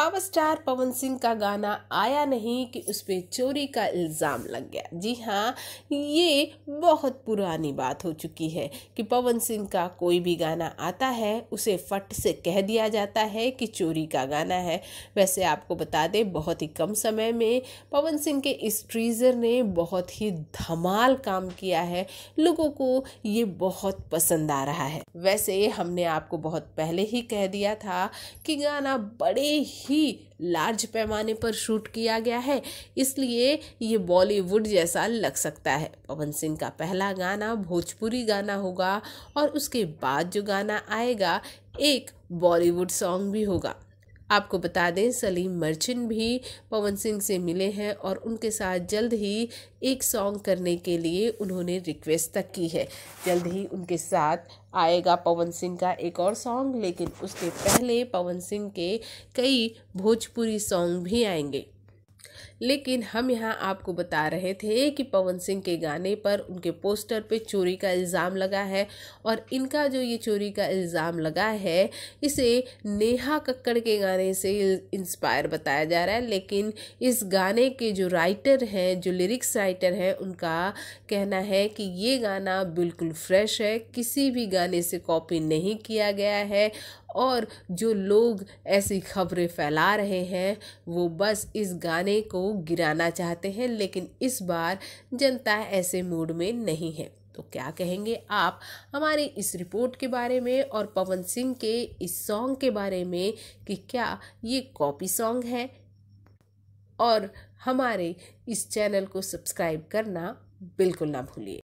Power star Pawan Singh का गाना आया नहीं कि उस पर चोरी का इल्ज़ाम लग गया। जी हाँ ये बहुत पुरानी बात हो चुकी है कि पवन सिंह का कोई भी गाना आता है, उसे फट से कह दिया जाता है कि चोरी का गाना है। वैसे आपको बता दें, बहुत ही कम समय में पवन सिंह के इस ट्रीज़र ने बहुत ही धमाल काम किया है। लोगों को ये बहुत पसंद आ रहा है। वैसे हमने आपको बहुत पहले ही कह दिया था कि गाना बड़े ही लार्ज पैमाने पर शूट किया गया है, इसलिए ये बॉलीवुड जैसा लग सकता है। पवन सिंह का पहला गाना भोजपुरी गाना होगा और उसके बाद जो गाना आएगा, एक बॉलीवुड सॉन्ग भी होगा। आपको बता दें, सलीम मर्चिन भी पवन सिंह से मिले हैं और उनके साथ जल्द ही एक सॉन्ग करने के लिए उन्होंने रिक्वेस्ट तक की है। जल्द ही उनके साथ आएगा पवन सिंह का एक और सॉन्ग, लेकिन उसके पहले पवन सिंह के कई भोजपुरी सॉन्ग भी आएँगे। लेकिन हम यहाँ आपको बता रहे थे कि पवन सिंह के गाने पर उनके पोस्टर पे चोरी का इल्ज़ाम लगा है और इनका जो ये चोरी का इल्ज़ाम लगा है, इसे नेहा कक्कड़ के गाने से इंस्पायर बताया जा रहा है। लेकिन इस गाने के जो राइटर हैं, जो लिरिक्स राइटर हैं, उनका कहना है कि ये गाना बिल्कुल फ्रेश है, किसी भी गाने से कॉपी नहीं किया गया है और जो लोग ऐसी खबरें फैला रहे हैं, वो बस इस गाने को गिराना चाहते हैं, लेकिन इस बार जनता ऐसे मूड में नहीं है। तो क्या कहेंगे आप हमारे इस रिपोर्ट के बारे में और पवन सिंह के इस सॉन्ग के बारे में कि क्या ये कॉपी सॉन्ग है? और हमारे इस चैनल को सब्सक्राइब करना बिल्कुल ना भूलिए।